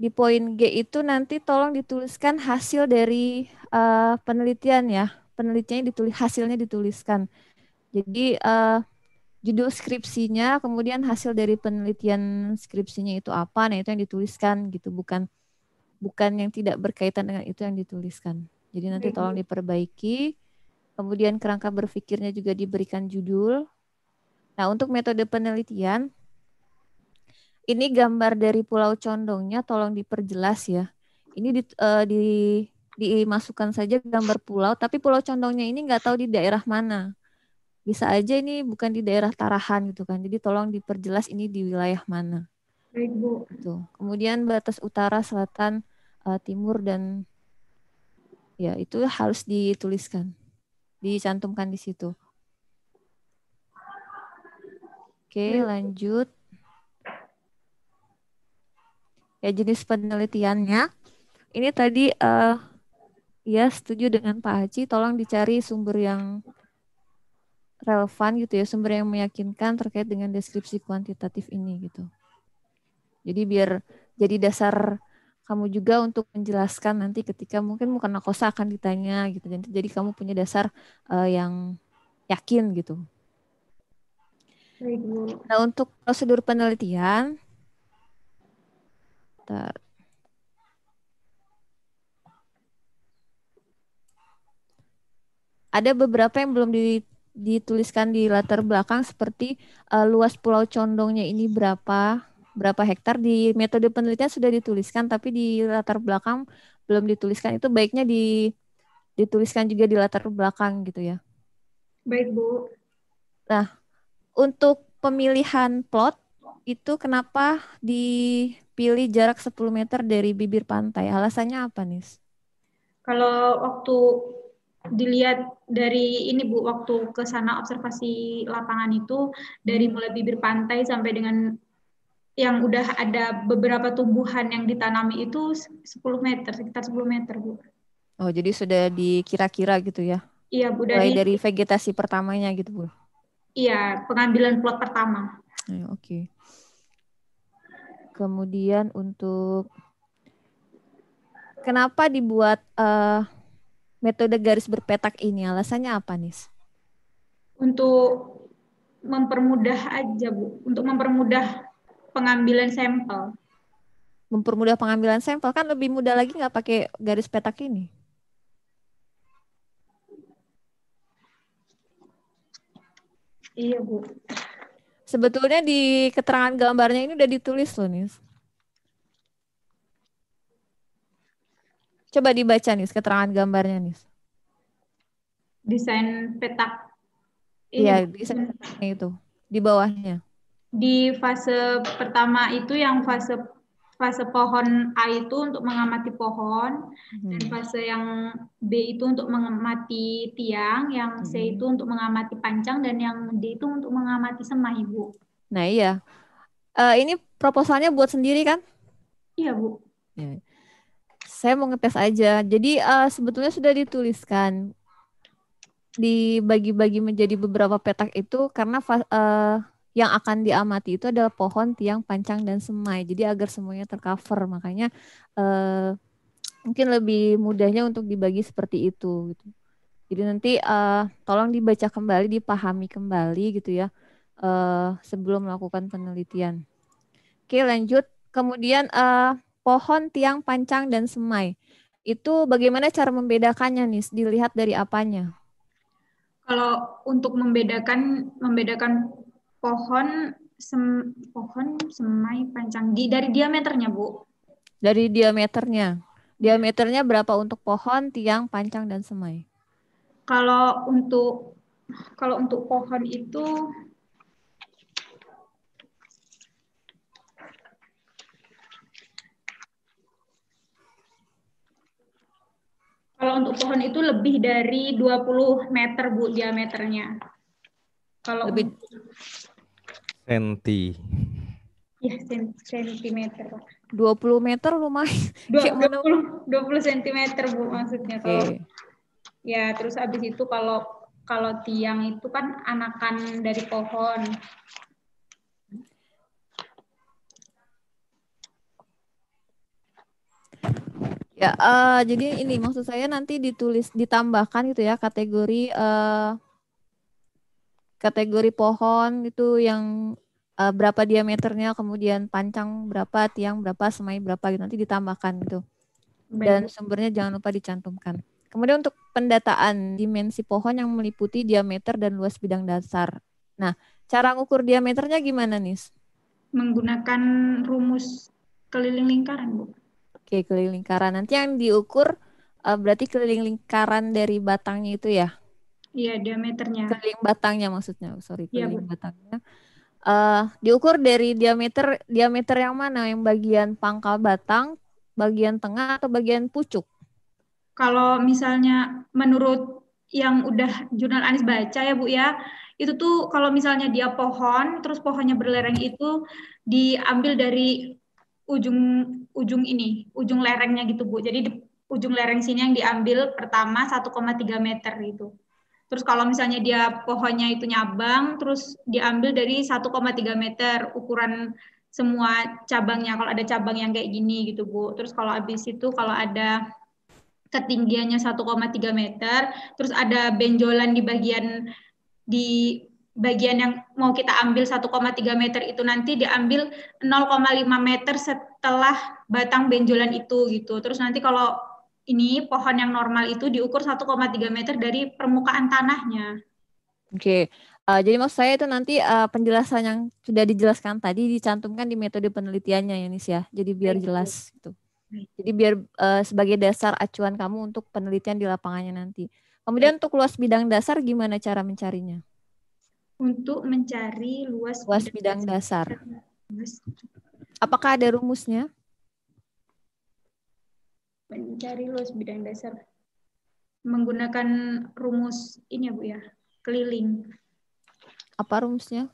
Di poin G itu nanti tolong dituliskan hasil dari uh, penelitian ya. Penelitiannya ditulis hasilnya dituliskan. Jadi uh, judul skripsinya, kemudian hasil dari penelitian skripsinya itu apa, nah itu yang dituliskan gitu, bukan bukan yang tidak berkaitan dengan itu yang dituliskan. Jadi nanti tolong diperbaiki. Kemudian kerangka berpikirnya juga diberikan judul. Nah, untuk metode penelitian, ini gambar dari Pulau Condongnya tolong diperjelas ya. Ini di, uh, di, dimasukkan saja gambar pulau, tapi Pulau Condongnya ini nggak tahu di daerah mana. Bisa aja ini bukan di daerah Tarahan gitu kan. Jadi tolong diperjelas ini di wilayah mana. Baik, Bu. Gitu. Kemudian batas utara, selatan, uh, timur dan ya itu harus dituliskan dicantumkan di situ. Oke, lanjut. Ya, jenis penelitiannya. Ini tadi uh, ya setuju dengan Pak Haji, tolong dicari sumber yang relevan gitu ya, sumber yang meyakinkan terkait dengan deskripsi kuantitatif ini gitu. Jadi biar jadi dasar kamu juga untuk menjelaskan nanti ketika mungkin bukan kosa akan ditanya gitu. Jadi, jadi kamu punya dasar uh, yang yakin gitu. Baik, Bu. Nah, untuk prosedur penelitian, bentar. ada beberapa yang belum dituliskan di latar belakang seperti uh, luas pulau condongnya ini berapa berapa hektar di metode penelitian sudah dituliskan tapi di latar belakang belum dituliskan itu baiknya di dituliskan juga di latar belakang gitu ya. Baik, Bu. Nah, untuk pemilihan plot itu kenapa dipilih jarak 10 meter dari bibir pantai? Alasannya apa, Nis? Kalau waktu dilihat dari ini Bu waktu ke sana observasi lapangan itu dari mulai bibir pantai sampai dengan yang udah ada beberapa tumbuhan yang ditanami itu 10 meter sekitar 10 meter Bu. Oh jadi sudah dikira-kira gitu ya? Iya Bu dari dari vegetasi pertamanya gitu Bu. Iya pengambilan plot pertama. Oke. Okay. Kemudian untuk kenapa dibuat uh, metode garis berpetak ini? Alasannya apa, Nis? Untuk mempermudah aja, Bu. Untuk mempermudah pengambilan sampel. Mempermudah pengambilan sampel kan lebih mudah lagi nggak pakai garis petak ini? Iya, Bu. Sebetulnya di keterangan gambarnya ini udah ditulis loh, Nis. Coba dibaca nih keterangan gambarnya nih. Desain petak. Iya, desain petaknya itu di bawahnya. Di fase pertama itu yang fase fase pohon A itu untuk mengamati pohon hmm. dan fase yang B itu untuk mengamati tiang, yang C hmm. itu untuk mengamati pancang dan yang D itu untuk mengamati semai, Bu. Nah, iya. Uh, ini proposalnya buat sendiri kan? Iya, Bu. Ya saya mau ngetes aja. Jadi uh, sebetulnya sudah dituliskan dibagi-bagi menjadi beberapa petak itu karena uh, yang akan diamati itu adalah pohon, tiang, pancang, dan semai. Jadi agar semuanya tercover, makanya uh, mungkin lebih mudahnya untuk dibagi seperti itu. Gitu. Jadi nanti uh, tolong dibaca kembali, dipahami kembali gitu ya uh, sebelum melakukan penelitian. Oke lanjut. Kemudian uh, pohon, tiang, pancang, dan semai. Itu bagaimana cara membedakannya nih? Dilihat dari apanya? Kalau untuk membedakan membedakan pohon, sem, pohon, semai, pancang, di dari diameternya, Bu. Dari diameternya. Diameternya berapa untuk pohon, tiang, pancang, dan semai? Kalau untuk kalau untuk pohon itu Kalau untuk pohon itu lebih dari 20 meter Bu diameternya. Kalau lebih senti. Ya, sentimeter. 20 meter lumayan. 20, 20 sentimeter Bu maksudnya. Kalau okay. Ya, terus habis itu kalau kalau tiang itu kan anakan dari pohon. Ya, uh, jadi ini maksud saya nanti ditulis ditambahkan gitu ya kategori uh, kategori pohon itu yang uh, berapa diameternya, kemudian pancang berapa, tiang berapa, semai berapa gitu nanti ditambahkan gitu. Dan sumbernya jangan lupa dicantumkan. Kemudian untuk pendataan dimensi pohon yang meliputi diameter dan luas bidang dasar. Nah, cara ngukur diameternya gimana nih? Menggunakan rumus keliling lingkaran, Bu. Oke, keliling lingkaran. Nanti yang diukur uh, berarti keliling lingkaran dari batangnya itu ya? Iya, diameternya. Keliling batangnya maksudnya. Sorry, iya, keliling ya, batangnya. Uh, diukur dari diameter diameter yang mana? Yang bagian pangkal batang, bagian tengah atau bagian pucuk? Kalau misalnya menurut yang udah jurnal Anis baca ya Bu ya, itu tuh kalau misalnya dia pohon, terus pohonnya berlereng itu diambil dari ujung ujung ini, ujung lerengnya gitu Bu. Jadi di ujung lereng sini yang diambil pertama 1,3 meter itu. Terus kalau misalnya dia pohonnya itu nyabang, terus diambil dari 1,3 meter ukuran semua cabangnya kalau ada cabang yang kayak gini gitu Bu. Terus kalau habis itu kalau ada ketinggiannya 1,3 meter, terus ada benjolan di bagian di bagian yang mau kita ambil 1,3 meter itu nanti diambil 0,5 meter setelah batang benjolan itu gitu. Terus nanti kalau ini pohon yang normal itu diukur 1,3 meter dari permukaan tanahnya. Oke, uh, jadi maksud saya itu nanti uh, penjelasan yang sudah dijelaskan tadi dicantumkan di metode penelitiannya ya Nis ya. Jadi biar jelas gitu. Jadi biar uh, sebagai dasar acuan kamu untuk penelitian di lapangannya nanti. Kemudian untuk luas bidang dasar gimana cara mencarinya? Untuk mencari luas, luas bidang, bidang dasar. dasar. Apakah ada rumusnya? Mencari luas bidang dasar menggunakan rumus ini ya Bu ya, keliling. Apa rumusnya?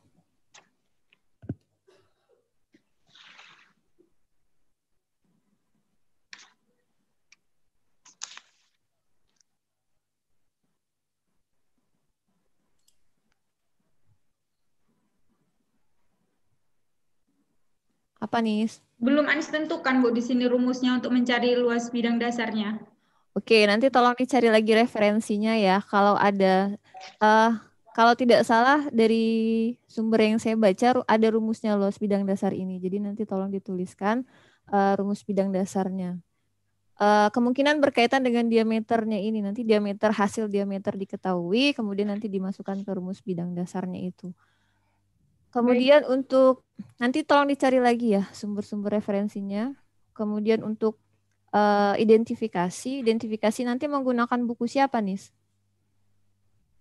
Apa nih? Belum Anis tentukan Bu di sini rumusnya untuk mencari luas bidang dasarnya. Oke, nanti tolong dicari lagi referensinya ya. Kalau ada, uh, kalau tidak salah dari sumber yang saya baca ada rumusnya luas bidang dasar ini. Jadi nanti tolong dituliskan uh, rumus bidang dasarnya. Uh, kemungkinan berkaitan dengan diameternya ini. Nanti diameter hasil diameter diketahui, kemudian nanti dimasukkan ke rumus bidang dasarnya itu. Kemudian Baik. untuk nanti tolong dicari lagi ya sumber-sumber referensinya. Kemudian untuk uh, identifikasi, identifikasi nanti menggunakan buku siapa nih?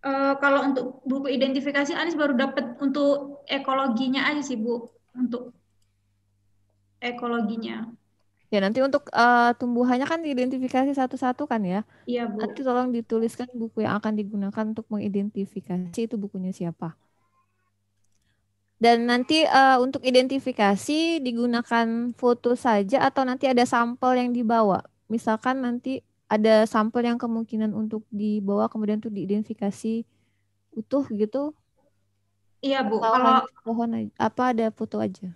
Uh, kalau untuk buku identifikasi Anis baru dapat untuk ekologinya aja sih Bu, untuk ekologinya. Ya nanti untuk uh, tumbuhannya kan diidentifikasi satu-satu kan ya? Iya Bu. Nanti tolong dituliskan buku yang akan digunakan untuk mengidentifikasi itu bukunya siapa. Dan nanti uh, untuk identifikasi digunakan foto saja atau nanti ada sampel yang dibawa. Misalkan nanti ada sampel yang kemungkinan untuk dibawa kemudian untuk diidentifikasi utuh gitu. Iya bu. Atau kalau pohon apa ada foto aja.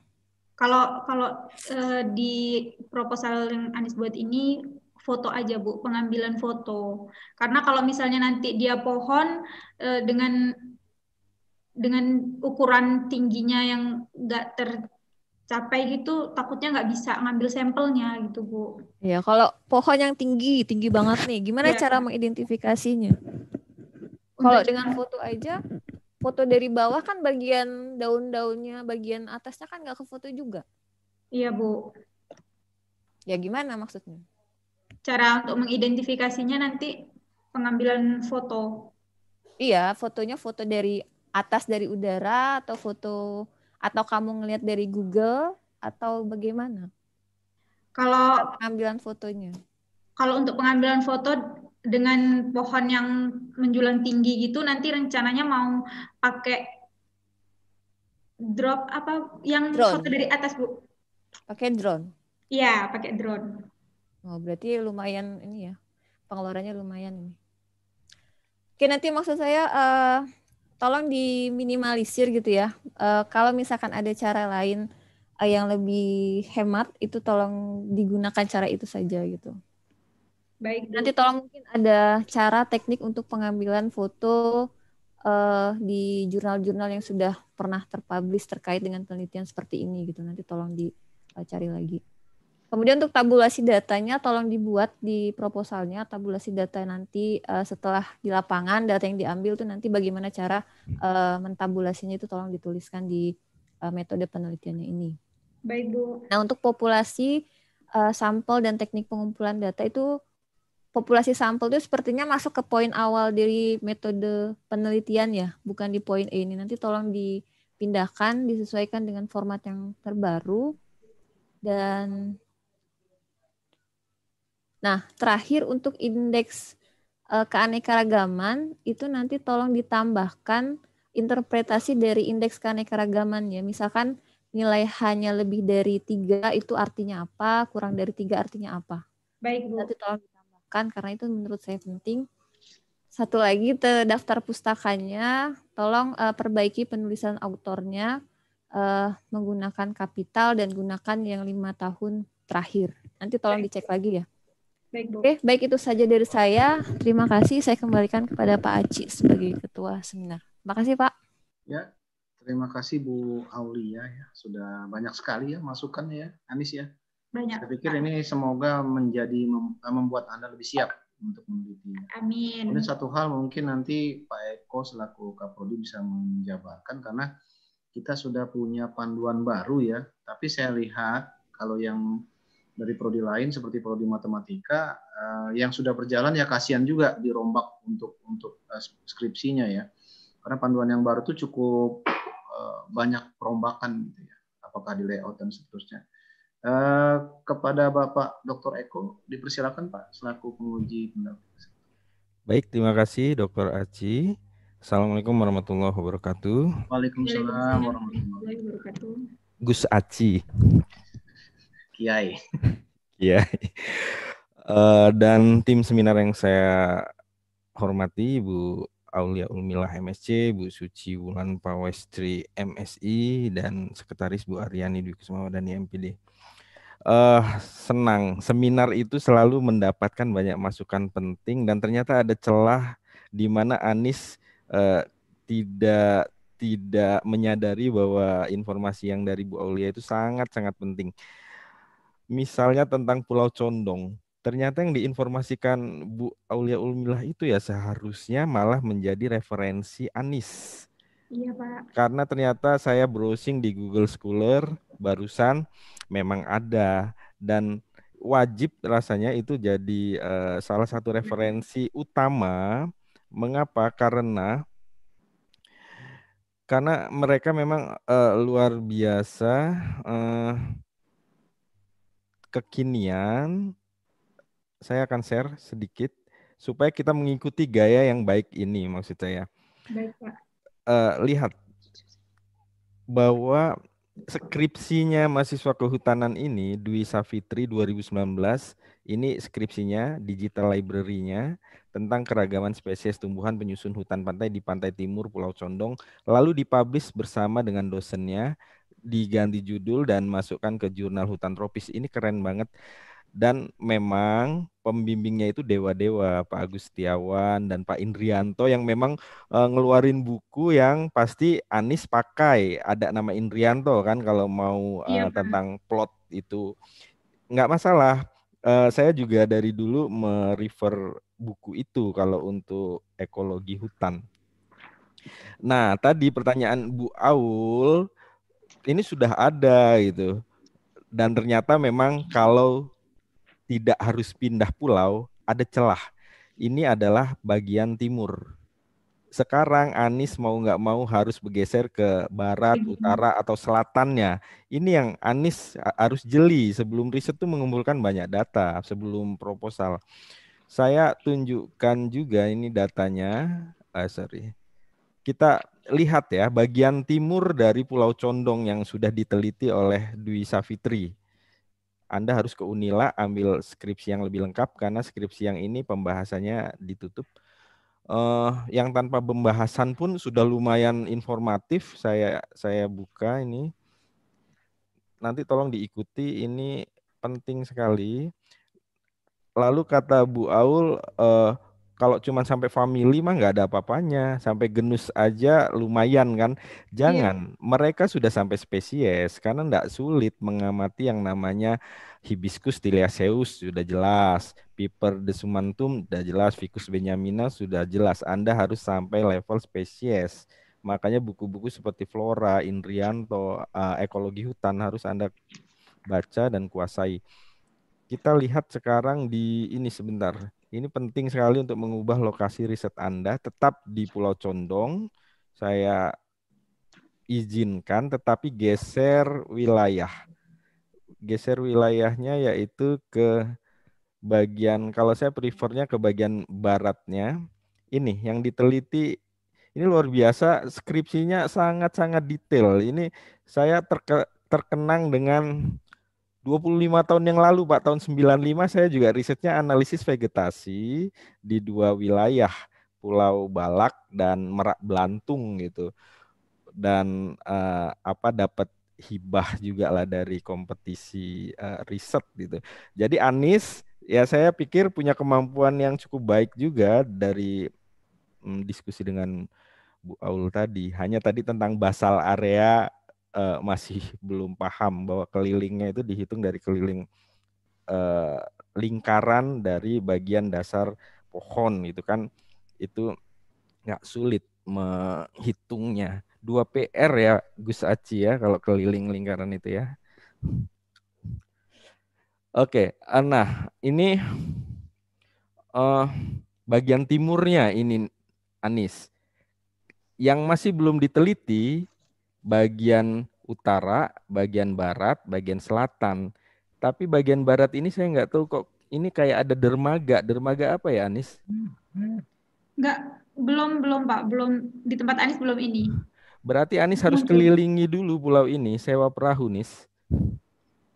Kalau kalau uh, di proposal yang Anis buat ini foto aja bu, pengambilan foto. Karena kalau misalnya nanti dia pohon uh, dengan dengan ukuran tingginya yang nggak tercapai gitu takutnya nggak bisa ngambil sampelnya gitu bu. Ya kalau pohon yang tinggi tinggi banget nih, gimana ya. cara mengidentifikasinya? Kalau dengan foto aja, foto dari bawah kan bagian daun-daunnya, bagian atasnya kan nggak ke foto juga. Iya bu. Ya gimana maksudnya? Cara untuk mengidentifikasinya nanti pengambilan foto. Iya, fotonya foto dari atas dari udara atau foto atau kamu ngelihat dari Google atau bagaimana? Kalau pengambilan fotonya. Kalau untuk pengambilan foto dengan pohon yang menjulang tinggi gitu nanti rencananya mau pakai drop apa yang drone. foto dari atas, Bu? Pakai drone. Iya, pakai drone. Oh, berarti lumayan ini ya. Pengeluarannya lumayan ini. Oke, nanti maksud saya uh, tolong diminimalisir gitu ya. Uh, kalau misalkan ada cara lain uh, yang lebih hemat, itu tolong digunakan cara itu saja gitu. Baik. Nanti tolong mungkin ada cara teknik untuk pengambilan foto uh, di jurnal-jurnal yang sudah pernah terpublish terkait dengan penelitian seperti ini gitu. Nanti tolong dicari lagi. Kemudian untuk tabulasi datanya tolong dibuat di proposalnya tabulasi data nanti uh, setelah di lapangan data yang diambil itu nanti bagaimana cara uh, mentabulasinya itu tolong dituliskan di uh, metode penelitiannya ini. Baik Bu. Nah untuk populasi uh, sampel dan teknik pengumpulan data itu populasi sampel itu sepertinya masuk ke poin awal dari metode penelitian ya, bukan di poin E ini. Nanti tolong dipindahkan, disesuaikan dengan format yang terbaru dan Nah, terakhir untuk indeks uh, keanekaragaman itu nanti tolong ditambahkan interpretasi dari indeks keanekaragaman ya. Misalkan nilai hanya lebih dari tiga itu artinya apa, kurang dari tiga artinya apa. Baik, Bu. Nanti tolong ditambahkan karena itu menurut saya penting. Satu lagi daftar pustakanya, tolong uh, perbaiki penulisan autornya uh, menggunakan kapital dan gunakan yang lima tahun terakhir. Nanti tolong dicek lagi ya. Baik, Bu. Oke, baik itu saja dari saya. Terima kasih. Saya kembalikan kepada Pak Aci sebagai ketua seminar. Terima kasih, Pak. Ya, terima kasih Bu Aulia ya. Sudah banyak sekali ya masukan ya, Anis ya. Banyak. Saya pikir ini semoga menjadi membuat Anda lebih siap untuk meneliti. Amin. Kemudian satu hal mungkin nanti Pak Eko selaku Kaprodi bisa menjabarkan karena kita sudah punya panduan baru ya. Tapi saya lihat kalau yang dari prodi lain seperti prodi matematika uh, yang sudah berjalan ya kasihan juga dirombak untuk untuk uh, skripsinya ya. Karena panduan yang baru itu cukup uh, banyak perombakan gitu ya apakah di layout dan seterusnya. Uh, kepada Bapak Dr. Eko dipersilakan Pak selaku penguji pendapat. Baik terima kasih Dr. Aci. Assalamualaikum warahmatullahi wabarakatuh. Waalaikumsalam warahmatullahi wabarakatuh. Gus Aci Kiai. Kiai. Uh, dan tim seminar yang saya hormati Bu Aulia Ulmilah MSC, Bu Suci Wulan Pawestri MSI, dan Sekretaris Bu Aryani Dwi Kusmawadani MPD. Uh, senang, seminar itu selalu mendapatkan banyak masukan penting dan ternyata ada celah di mana Anis uh, tidak tidak menyadari bahwa informasi yang dari Bu Aulia itu sangat-sangat penting misalnya tentang Pulau Condong, ternyata yang diinformasikan Bu Aulia Ulmilah itu ya seharusnya malah menjadi referensi Anis. Iya Pak. Karena ternyata saya browsing di Google Scholar barusan memang ada dan wajib rasanya itu jadi uh, salah satu referensi utama. Mengapa? Karena karena mereka memang uh, luar biasa uh, kekinian saya akan share sedikit supaya kita mengikuti gaya yang baik ini maksud saya. Baik, Pak. Uh, lihat bahwa skripsinya mahasiswa kehutanan ini Dwi Safitri 2019 ini skripsinya digital library-nya tentang keragaman spesies tumbuhan penyusun hutan pantai di pantai timur Pulau Condong lalu dipublish bersama dengan dosennya diganti judul dan masukkan ke jurnal hutan tropis. Ini keren banget. Dan memang pembimbingnya itu dewa-dewa Pak Agus Setiawan dan Pak Indrianto yang memang uh, ngeluarin buku yang pasti Anis pakai. Ada nama Indrianto kan kalau mau uh, iya, tentang plot itu. Nggak masalah. Uh, saya juga dari dulu merefer buku itu kalau untuk ekologi hutan. Nah tadi pertanyaan Bu Aul ini sudah ada gitu. Dan ternyata memang kalau tidak harus pindah pulau, ada celah. Ini adalah bagian timur. Sekarang Anies mau nggak mau harus bergeser ke barat, utara, atau selatannya. Ini yang Anies harus jeli sebelum riset itu mengumpulkan banyak data, sebelum proposal. Saya tunjukkan juga ini datanya. Ah, sorry. Kita lihat ya bagian timur dari Pulau Condong yang sudah diteliti oleh Dwi Safitri. Anda harus ke Unila ambil skripsi yang lebih lengkap karena skripsi yang ini pembahasannya ditutup. Uh, yang tanpa pembahasan pun sudah lumayan informatif. Saya saya buka ini. Nanti tolong diikuti. Ini penting sekali. Lalu kata Bu Aul, uh, kalau cuma sampai family mah nggak ada apa-apanya. Sampai genus aja lumayan kan. Jangan iya. mereka sudah sampai spesies. Karena nggak sulit mengamati yang namanya hibiscus tiliaceus sudah jelas. Piper desumantum sudah jelas. Ficus benjamina sudah jelas. Anda harus sampai level spesies. Makanya buku-buku seperti Flora, Indrianto, uh, ekologi hutan harus anda baca dan kuasai. Kita lihat sekarang di ini sebentar ini penting sekali untuk mengubah lokasi riset Anda tetap di Pulau Condong. Saya izinkan tetapi geser wilayah. Geser wilayahnya yaitu ke bagian kalau saya prefernya ke bagian baratnya. Ini yang diteliti ini luar biasa skripsinya sangat-sangat detail. Ini saya terke, terkenang dengan 25 tahun yang lalu Pak, tahun 95 saya juga risetnya analisis vegetasi di dua wilayah, Pulau Balak dan Merak Belantung gitu. dan uh, apa dapat hibah juga lah dari kompetisi uh, riset gitu. Jadi Anis ya saya pikir punya kemampuan yang cukup baik juga dari um, diskusi dengan Bu Aul tadi. Hanya tadi tentang basal area uh, masih belum paham bahwa kelilingnya itu dihitung dari keliling uh, lingkaran dari bagian dasar pohon itu kan itu nggak sulit menghitungnya. Dua PR ya Gus Aci ya kalau keliling lingkaran itu ya. Oke, nah ini uh, bagian timurnya ini Anis. Yang masih belum diteliti bagian utara, bagian barat, bagian selatan. Tapi bagian barat ini saya nggak tahu kok ini kayak ada dermaga. Dermaga apa ya Anis? Nggak, belum belum Pak, belum di tempat Anis belum ini. Berarti Anis harus kelilingi dulu pulau ini, sewa perahu, Nis.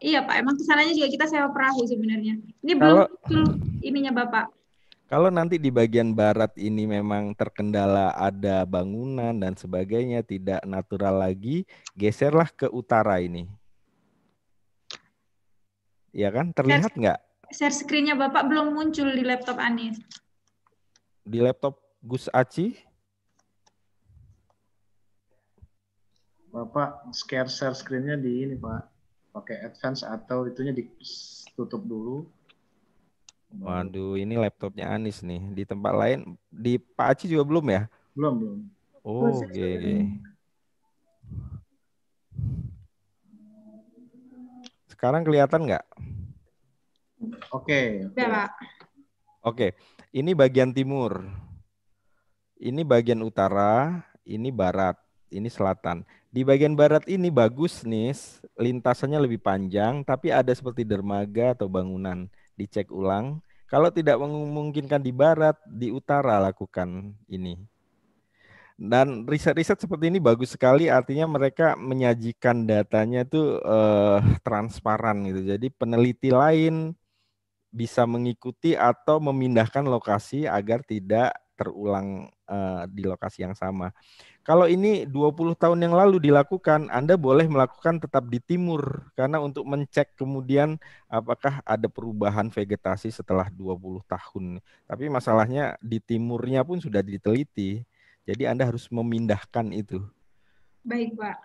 Iya Pak, emang ke sananya juga kita sewa perahu sebenarnya. Ini belum ininya Bapak. Kalau nanti di bagian barat ini memang terkendala ada bangunan dan sebagainya, tidak natural lagi, geserlah ke utara ini. Ya kan? Terlihat nggak? Share screen-nya Bapak belum muncul di laptop Anis. Di laptop Gus Aci? Bapak share share screen-nya di ini Pak, pakai advance atau itunya ditutup dulu. Waduh, ini laptopnya Anis nih. Di tempat lain, di Pak Aci juga belum ya? Belum, belum. Oh, oke. Okay, okay. Sekarang kelihatan nggak? Oke. Okay, Pak. Oke, ini bagian timur. Ini bagian utara, ini barat, ini selatan. Di bagian barat ini bagus nih, lintasannya lebih panjang, tapi ada seperti dermaga atau bangunan. Dicek ulang. Kalau tidak memungkinkan di barat, di utara lakukan ini. Dan riset-riset seperti ini bagus sekali, artinya mereka menyajikan datanya itu eh, transparan gitu. Jadi peneliti lain bisa mengikuti atau memindahkan lokasi agar tidak terulang uh, di lokasi yang sama. Kalau ini 20 tahun yang lalu dilakukan, Anda boleh melakukan tetap di timur karena untuk mencek kemudian apakah ada perubahan vegetasi setelah 20 tahun. Tapi masalahnya di timurnya pun sudah diteliti. Jadi Anda harus memindahkan itu. Baik, Pak.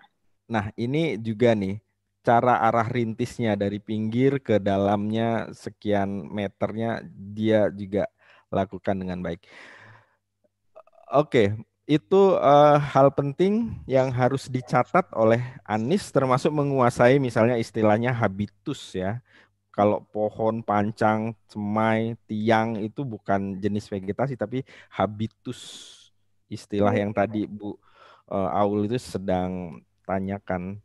Nah, ini juga nih cara arah rintisnya dari pinggir ke dalamnya sekian meternya dia juga lakukan dengan baik. Oke, itu uh, hal penting yang harus dicatat oleh Anis termasuk menguasai misalnya istilahnya habitus ya. Kalau pohon, pancang, semai, tiang itu bukan jenis vegetasi tapi habitus istilah yang tadi Bu uh, Aul itu sedang tanyakan.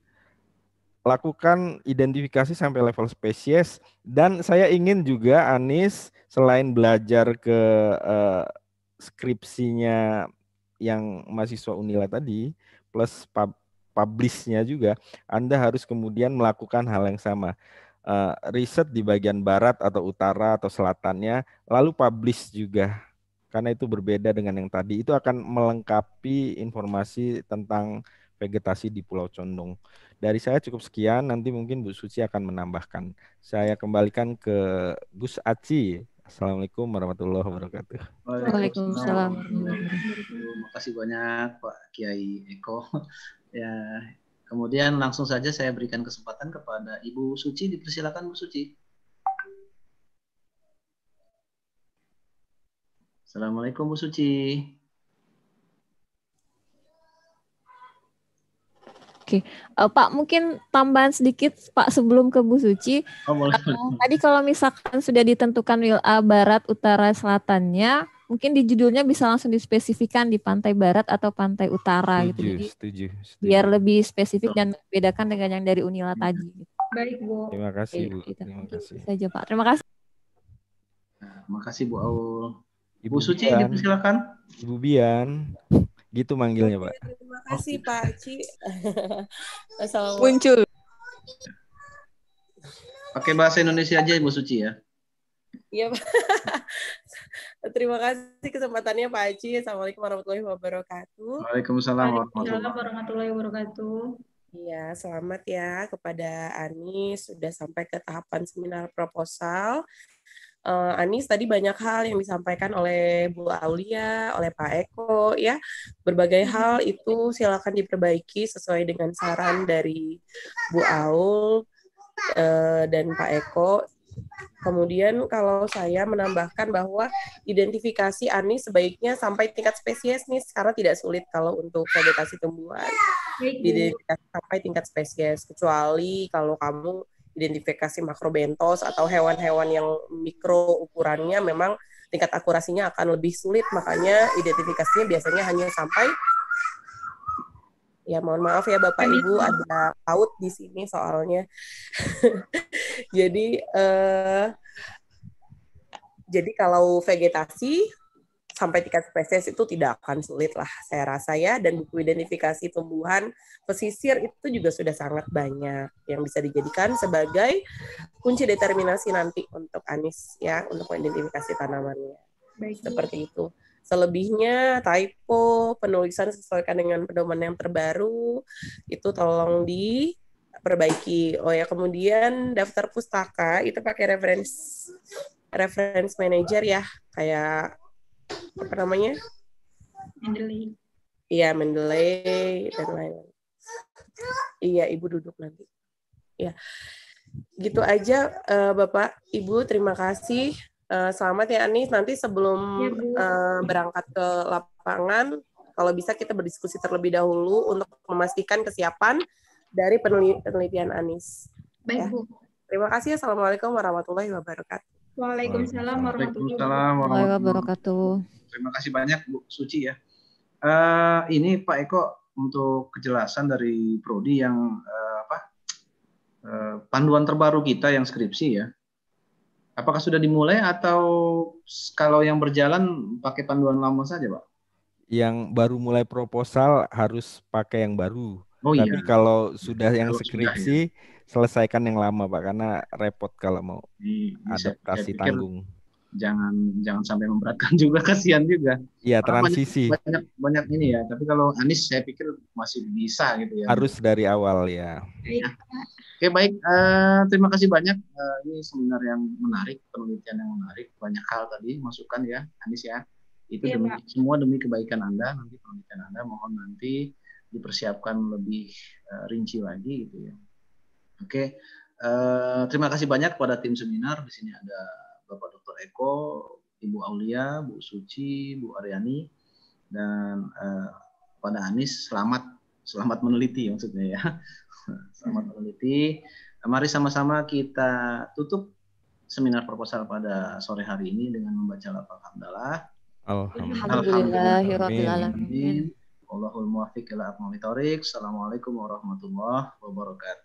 Lakukan identifikasi sampai level spesies dan saya ingin juga Anis selain belajar ke uh, skripsinya yang mahasiswa Unila tadi plus pub publishnya juga, Anda harus kemudian melakukan hal yang sama. Uh, riset di bagian barat atau utara atau selatannya, lalu publish juga. Karena itu berbeda dengan yang tadi. Itu akan melengkapi informasi tentang vegetasi di Pulau Condong. Dari saya cukup sekian, nanti mungkin Bu Suci akan menambahkan. Saya kembalikan ke Gus Aci Assalamualaikum warahmatullahi wabarakatuh. Waalaikumsalam. Terima kasih banyak Pak Kiai Eko. ya, kemudian langsung saja saya berikan kesempatan kepada Ibu Suci. Dipersilakan Bu Suci. Assalamualaikum Bu Suci. Oke, uh, Pak mungkin tambahan sedikit Pak sebelum ke Bu Suci. Oh, boleh. Uh, tadi kalau misalkan sudah ditentukan A barat, utara, selatannya, mungkin di judulnya bisa langsung dispesifikan di pantai barat atau pantai utara setuju, gitu. Jadi setuju, setuju. biar lebih spesifik dan membedakan dengan yang dari Unila tadi. Baik Bu. Terima kasih Bu. Oke, Terima kasih. Saja Pak. Terima kasih. Nah, terima kasih Bu Aul. Ibu, Ibu Suci, dipersilakan. Ibu Bian. Gitu manggilnya, Pak. Terima kasih, Pak Ci. Muncul. Pakai bahasa Indonesia aja, Ibu Suci ya. Iya, Pak. Terima kasih kesempatannya Pak Aci. Assalamualaikum warahmatullahi wabarakatuh. Waalaikumsalam Waalaikumsalam warahmatullahi wabarakatuh. Iya, selamat ya kepada Anis sudah sampai ke tahapan seminar proposal. Uh, Anis tadi banyak hal yang disampaikan oleh Bu Aulia, oleh Pak Eko ya. Berbagai hal itu silakan diperbaiki sesuai dengan saran dari Bu Aul uh, dan Pak Eko Kemudian kalau saya menambahkan bahwa identifikasi Anis sebaiknya sampai tingkat spesies nih karena tidak sulit kalau untuk vegetasi tumbuhan. Identifikasi sampai tingkat spesies kecuali kalau kamu identifikasi makrobentos atau hewan-hewan yang mikro ukurannya memang tingkat akurasinya akan lebih sulit makanya identifikasinya biasanya hanya sampai Ya, mohon maaf ya Bapak Ibu ada paut di sini soalnya. jadi eh, jadi kalau vegetasi sampai tingkat spesies itu tidak akan sulit lah saya rasa ya dan buku identifikasi tumbuhan pesisir itu juga sudah sangat banyak yang bisa dijadikan sebagai kunci determinasi nanti untuk Anis ya untuk mengidentifikasi tanamannya. Baik. Seperti itu. Selebihnya typo, penulisan sesuaikan dengan pedoman yang terbaru, itu tolong diperbaiki. Oh ya, kemudian daftar pustaka itu pakai reference reference manager ya, kayak apa namanya? Mendeley. Iya, Mendeley dan lain-lain. Iya, Ibu duduk nanti. Ya. Gitu aja uh, Bapak, Ibu, terima kasih. Uh, selamat ya Anis. Nanti sebelum ya, uh, berangkat ke lapangan, kalau bisa kita berdiskusi terlebih dahulu untuk memastikan kesiapan dari penelitian Anis. Baik ya. Bu. Terima kasih. Assalamualaikum warahmatullahi wabarakatuh. Waalaikumsalam warahmatullahi wabarakatuh. Terima kasih banyak Bu Suci ya. Uh, ini Pak Eko untuk kejelasan dari Prodi yang uh, apa uh, panduan terbaru kita yang skripsi ya Apakah sudah dimulai atau kalau yang berjalan pakai panduan lama saja, Pak? Yang baru mulai proposal harus pakai yang baru. Oh Tapi iya. kalau sudah yang skripsi, sudah, ya. Selesaikan yang lama, Pak, karena repot kalau mau Bisa, adaptasi saya tanggung. Jangan jangan sampai memberatkan juga, kasihan juga. Iya, transisi. Banyak, banyak banyak ini ya. Tapi kalau Anis saya pikir masih bisa gitu ya. Harus dari awal ya. ya. Oke baik, uh, terima kasih banyak. Uh, ini seminar yang menarik, penelitian yang menarik, banyak hal tadi masukan ya, Anis ya. Itu ya, demi, semua demi kebaikan Anda, nanti penelitian Anda mohon nanti dipersiapkan lebih uh, rinci lagi gitu ya. Oke, uh, terima kasih banyak kepada tim seminar. Di sini ada Bapak Dr. Eko, Ibu Aulia, Bu Suci, Bu Aryani, dan uh, pada Anis selamat selamat meneliti maksudnya ya. Selamat meneliti. Mari sama-sama kita tutup seminar proposal pada sore hari ini dengan membaca lafal hamdalah. Alhamdulillahirrahmanirrahim. Allahul muwafiq ila Assalamualaikum warahmatullahi wabarakatuh.